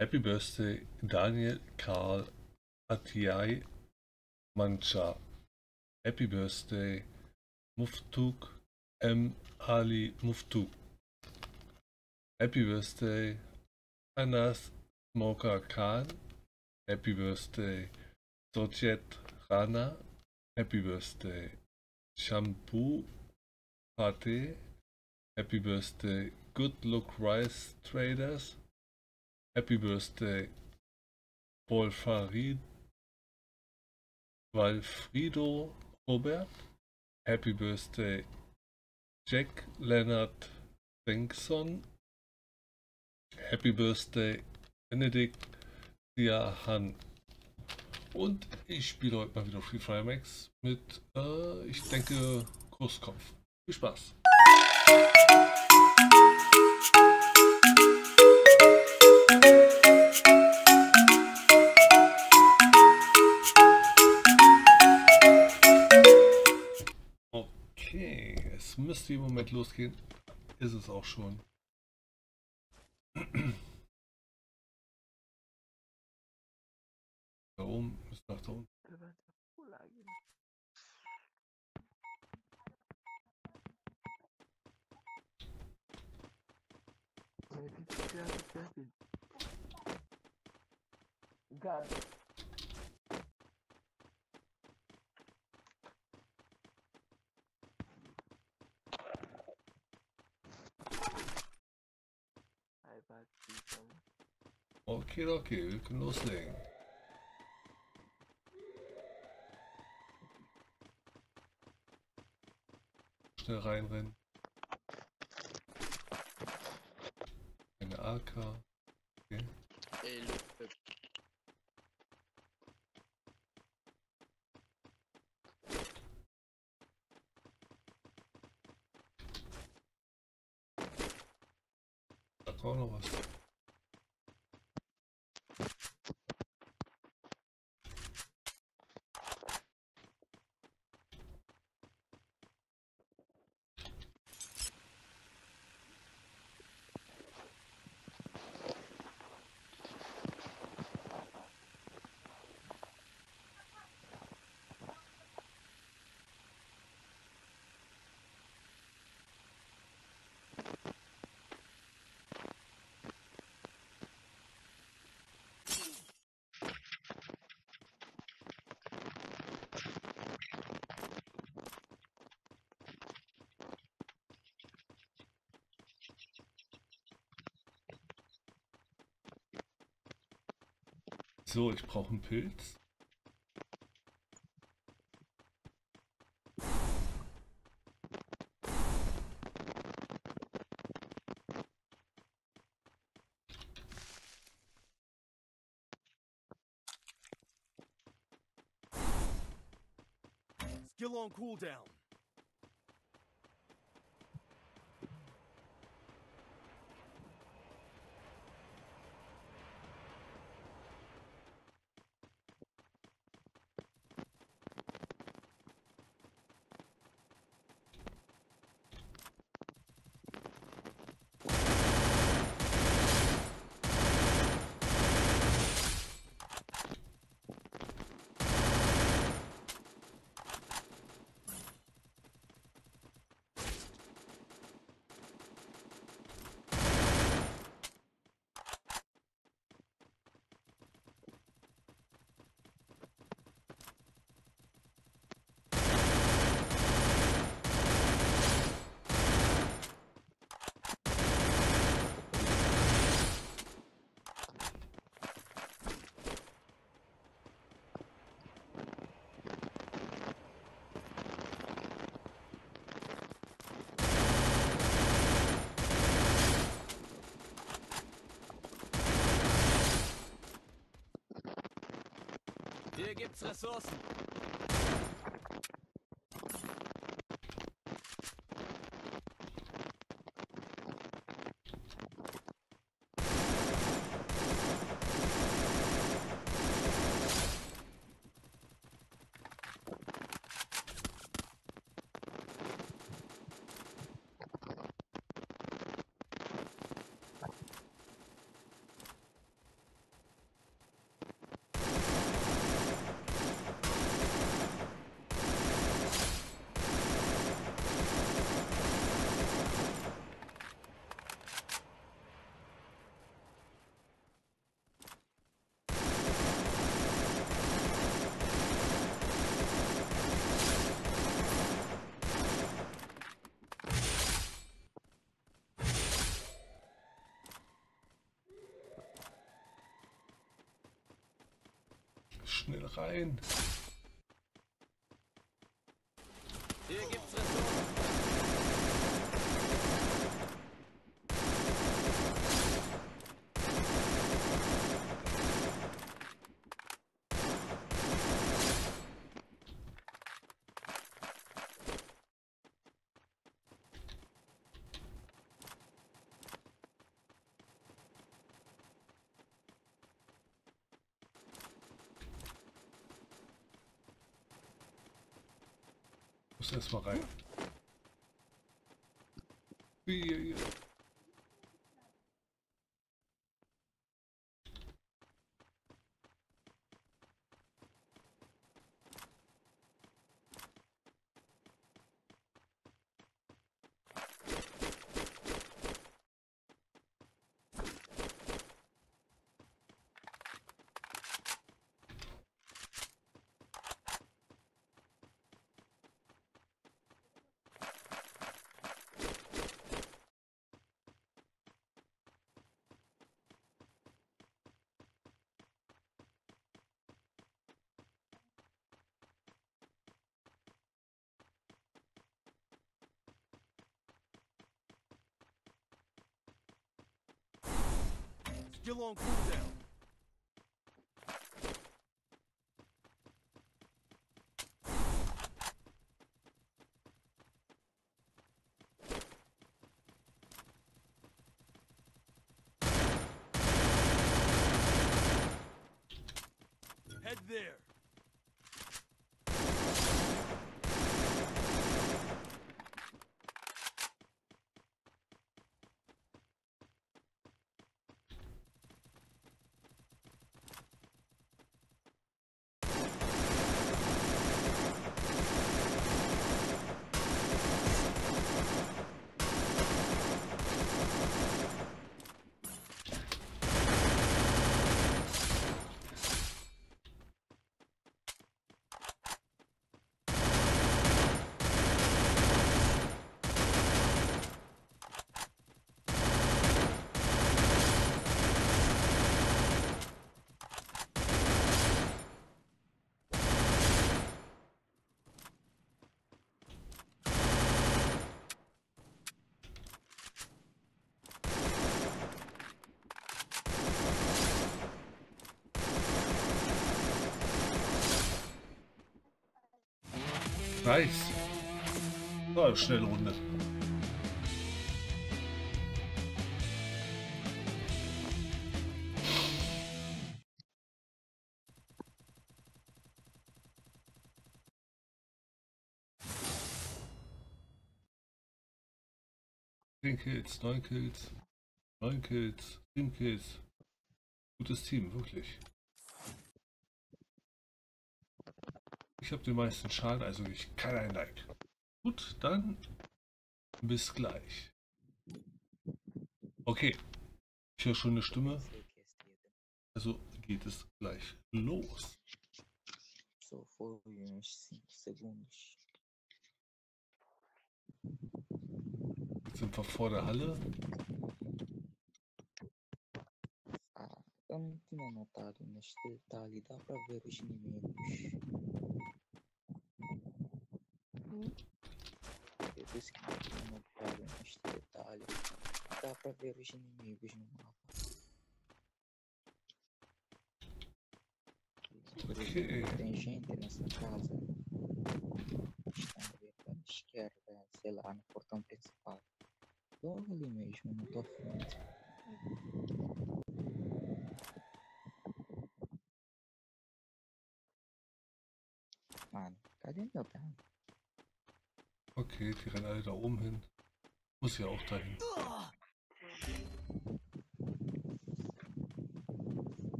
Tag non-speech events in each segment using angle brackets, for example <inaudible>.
Happy Birthday Daniel Karl Atiai Mancha. Happy Birthday Muftuk M. Ali Muftuk. Happy Birthday Anas Smoker Khan. Happy Birthday Sojet Rana. Happy Birthday Shampoo Pate. Happy Birthday Good Look Rice Traders. Happy Birthday Paul Farid Walfrido Robert. Happy Birthday Jack Leonard Bengtson. Happy Birthday Benedikt Diahan. Und ich spiele heute mal wieder Free Fire Max mit, äh, ich denke, Großkopf. Viel Spaß! Müsste im Moment losgehen. Ist es auch schon. <clears throat> Da oben ist nach da unten. God. Okay, okay, wir können loslegen. Schnell reinrennen. Eine AK. Okay. Da kommt noch was. So, ich brauche einen Pilz. Skill on cooldown. Hier gibt's Ressourcen. Schnell rein. Muss erstmal rein. Wie, Still on cooldown. Nice. So, schnelle Runde. Kills, neun Kills, neun Kills, sieben Kills. Gutes Team, wirklich. Ich habe den meisten Schaden, also ich kann ein Like. Gut, dann bis gleich. Okay, ich höre schon eine Stimme, also geht es gleich los. Só foi uns 5 segundos. Jetzt sind wir vor der Halle. Ah, eu não tinha notado neste detalhe, dá para ver os inimigos. Eu disse que não tinha notado neste detalhe, dá para ver os inimigos no mapa. Tem gente nessa casa. Okay, die rennen alle da oben hin. Muss ja auch dahin.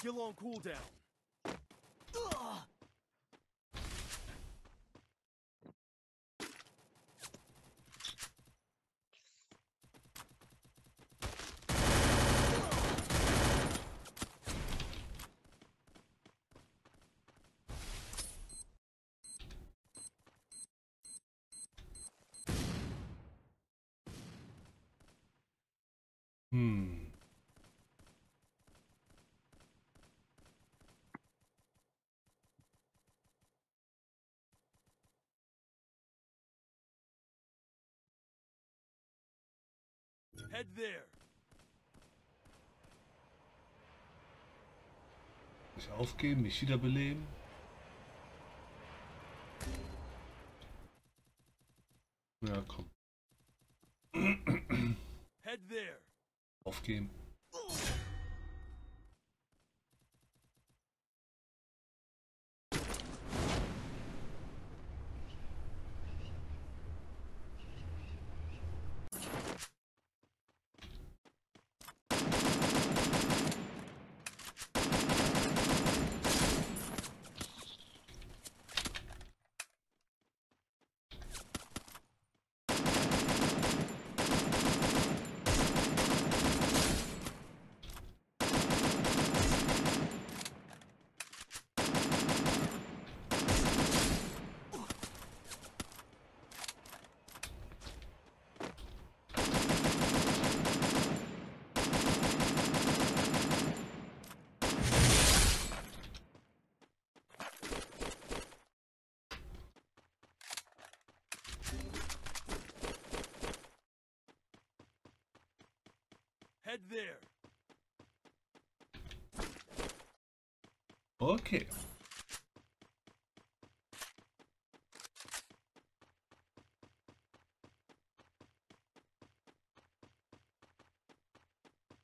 Still on cooldown. Head there. Nicht aufgeben, mich wiederbeleben. Ja, komm. Head there. Aufgeben. Head there. Okay.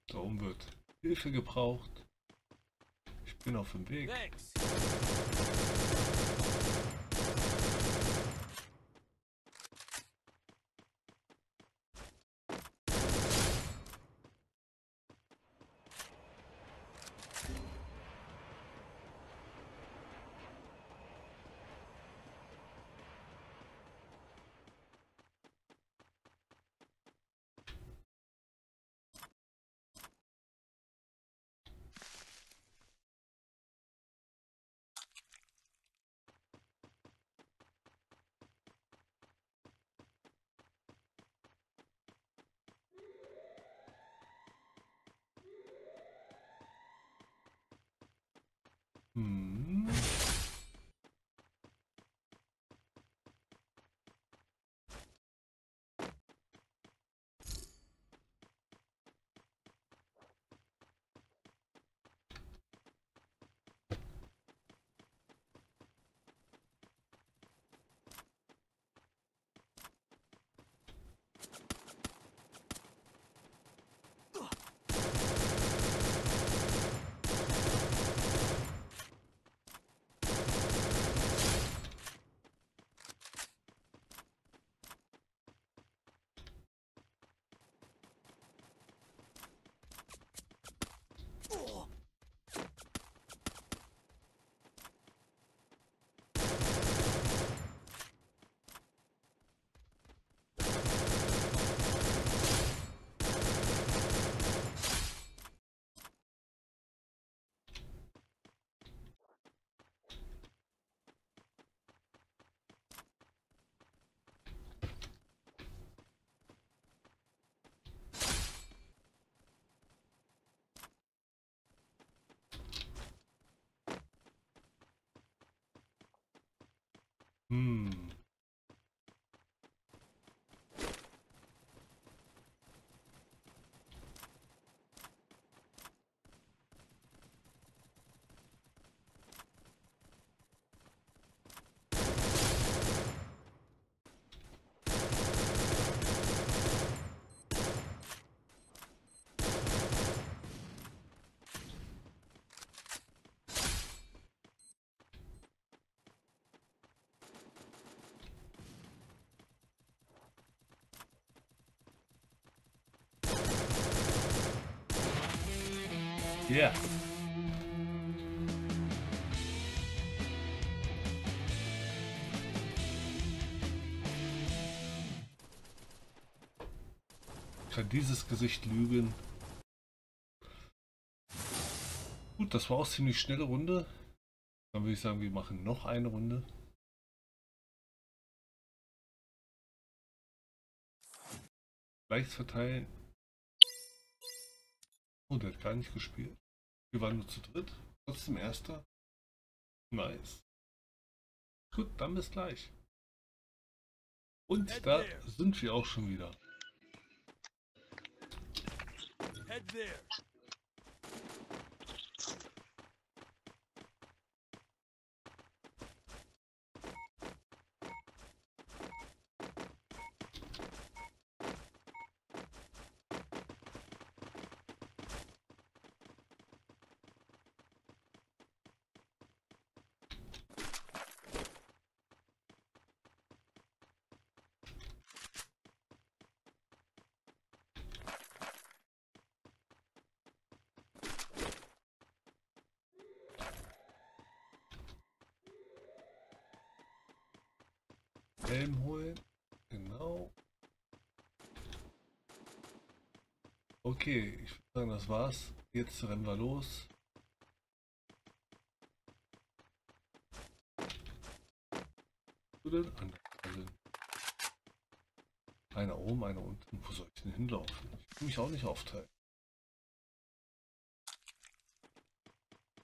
Da oben wird Hilfe gebraucht. Ich bin auf dem Weg. Thanks. Hmm. Ja. Kann dieses Gesicht lügen? Gut, das war auch ziemlich schnelle Runde. Dann würde ich sagen, wir machen noch eine Runde. Leicht verteilen. Oh, der hat gar nicht gespielt. Wir waren nur zu dritt. Trotzdem erster. Nice. Gut, dann bis gleich. Und da sind wir auch schon wieder. Head there. Helm holen. Genau. Okay, ich würde sagen, das war's. Jetzt rennen wir los. Zu den anderen. Einer oben, einer unten. Wo soll ich denn hinlaufen? Ich will mich auch nicht aufteilen.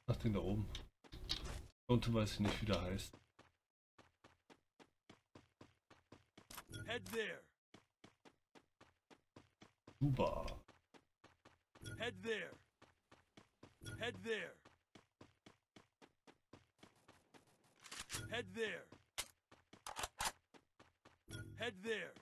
Ach, den da oben. Unten weiß ich nicht, wie der heißt. Head there. Super. Head there. Head there. Head there. Head there.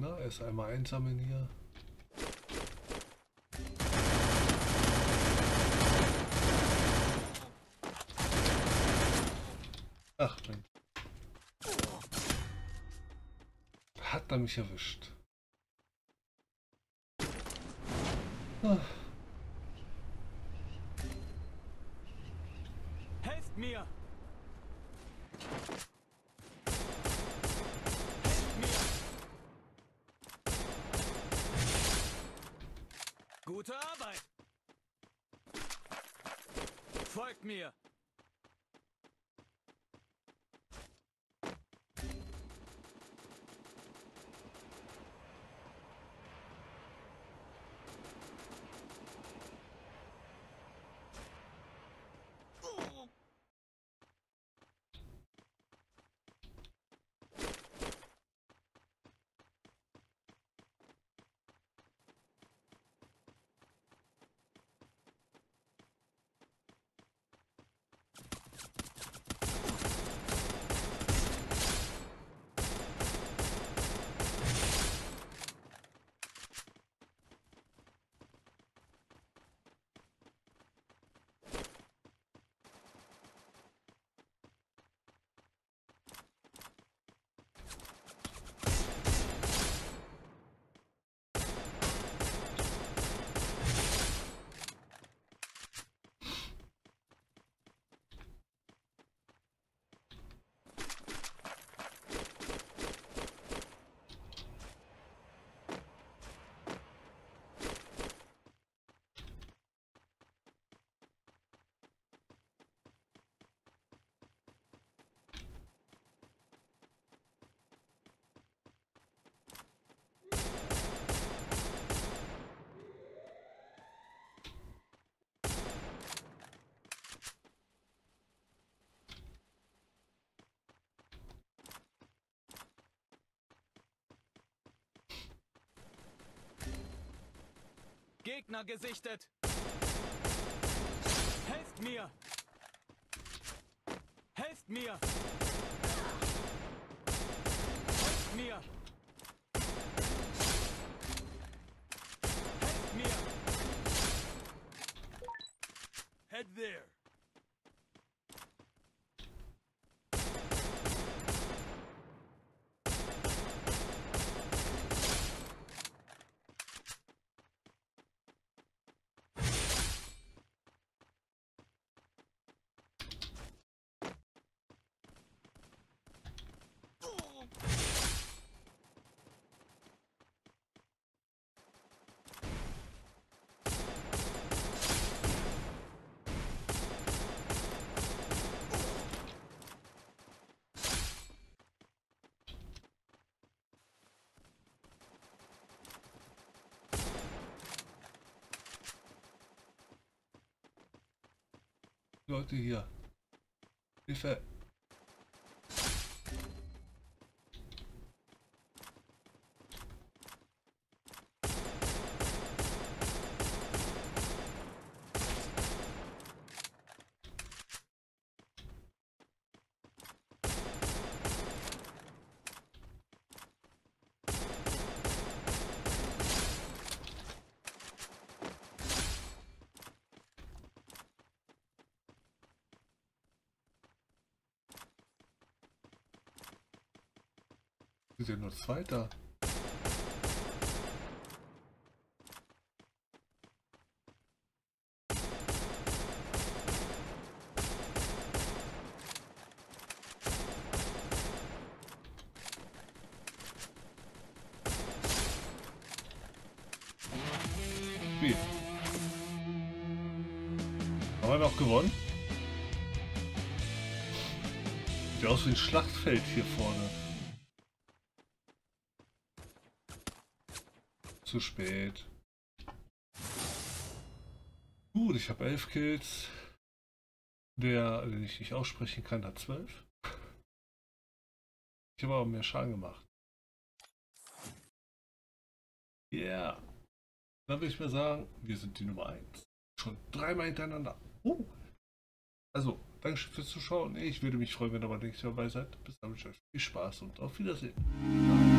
Na, erst einmal einsammeln hier. Ach, Mensch. Hat er mich erwischt. Ah, Gegner gesichtet! Helft mir! Helft mir! Helft mir! Helft mir! Head there! Leute hier. Hilfe. Wir sind nur zwei da. Wie? Haben wir noch gewonnen? Sieht aus wie ein Schlachtfeld hier vorne. Zu spät. Gut, ich habe elf Kills. Der, den ich nicht aussprechen kann, hat zwölf. Ich habe aber mehr Schaden gemacht. Ja. Yeah. Dann würde ich mal sagen, wir sind die Nummer 1. Schon dreimal hintereinander. Uh. Also, danke fürs Zuschauen. Ich würde mich freuen, wenn ihr aber nicht dabei seid. Bis dann wünsche ich euch viel Spaß und auf Wiedersehen.